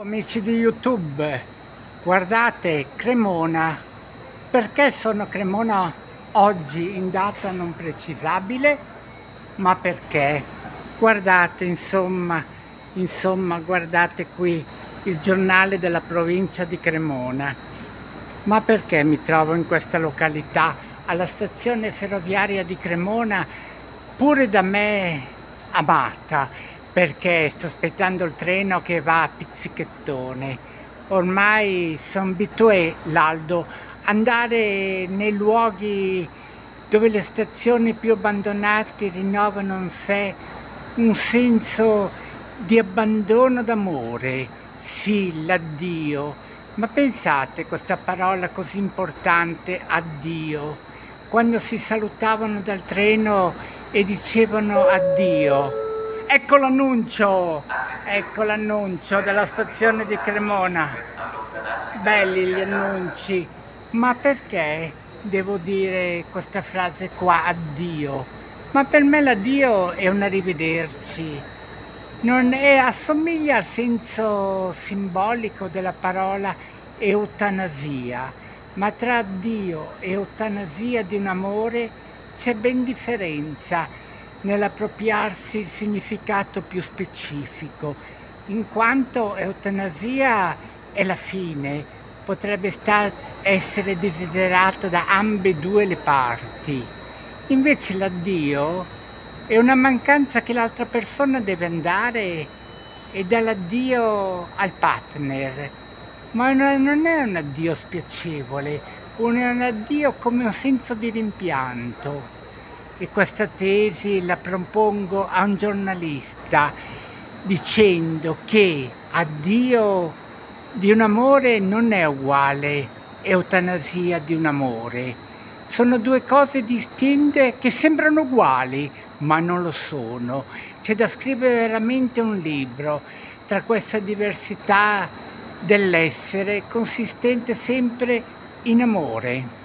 Amici di YouTube, guardate Cremona, perché sono Cremona oggi in data non precisabile? Ma perché? Guardate insomma, insomma guardate qui il giornale della provincia di Cremona. Ma perché mi trovo in questa località, alla stazione ferroviaria di Cremona, pure da me amata? Perché sto aspettando il treno che va a Pizzichettone. Ormai sono abitué, Laldo, andare nei luoghi dove le stazioni più abbandonate rinnovano in sé un senso di abbandono d'amore. Sì, l'addio. Ma pensate questa parola così importante, addio, quando si salutavano dal treno e dicevano addio Ecco l'annuncio, ecco l'annuncio della stazione di Cremona. Belli gli annunci, ma perché devo dire questa frase qua, addio? Ma per me l'addio è un arrivederci. Non è, assomiglia al senso simbolico della parola eutanasia, ma tra addio e eutanasia di un amore c'è ben differenza nell'appropriarsi il significato più specifico, in quanto eutanasia è la fine, potrebbe sta- essere desiderata da ambedue le parti. Invece l'addio è una mancanza che l'altra persona deve andare e dall'addio al partner, ma non è un addio spiacevole, è un addio come un senso di rimpianto e questa tesi la propongo a un giornalista dicendo che addio di un amore non è uguale eutanasia di un amore. Sono due cose distinte che sembrano uguali, ma non lo sono. C'è da scrivere veramente un libro tra questa diversità dell'essere consistente sempre in amore.